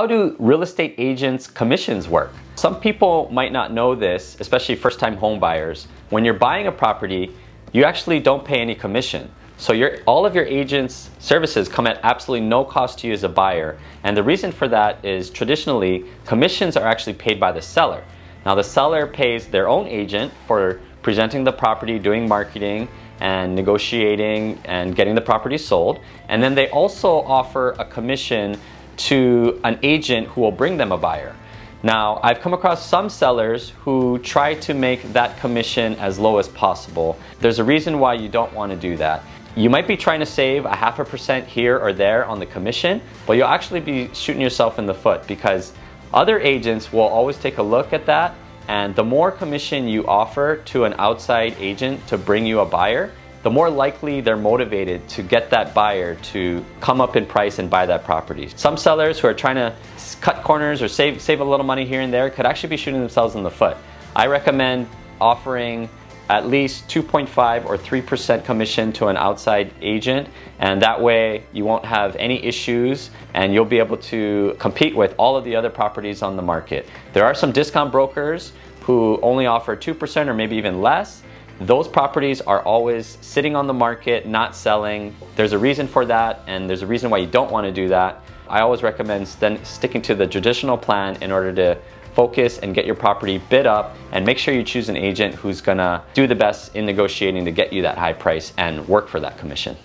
How do real estate agents commissions work? Some people might not know this, especially first time home buyers. When you're buying a property, you actually don't pay any commission. So your, all of your agent's services come at absolutely no cost to you as a buyer. And the reason for that is traditionally, commissions are actually paid by the seller. Now the seller pays their own agent for presenting the property, doing marketing, and negotiating and getting the property sold. And then they also offer a commission to an agent who will bring them a buyer. Now, I've come across some sellers who try to make that commission as low as possible. There's a reason why you don't want to do that. You might be trying to save a half a percent here or there on the commission, but you'll actually be shooting yourself in the foot because other agents will always take a look at that and the more commission you offer to an outside agent to bring you a buyer, the more likely they're motivated to get that buyer to come up in price and buy that property. Some sellers who are trying to cut corners or save, save a little money here and there could actually be shooting themselves in the foot. I recommend offering at least 2.5 or 3% commission to an outside agent and that way you won't have any issues and you'll be able to compete with all of the other properties on the market. There are some discount brokers who only offer 2% or maybe even less those properties are always sitting on the market, not selling. There's a reason for that, and there's a reason why you don't want to do that. I always recommend sticking to the traditional plan in order to focus and get your property bid up and make sure you choose an agent who's gonna do the best in negotiating to get you that high price and work for that commission.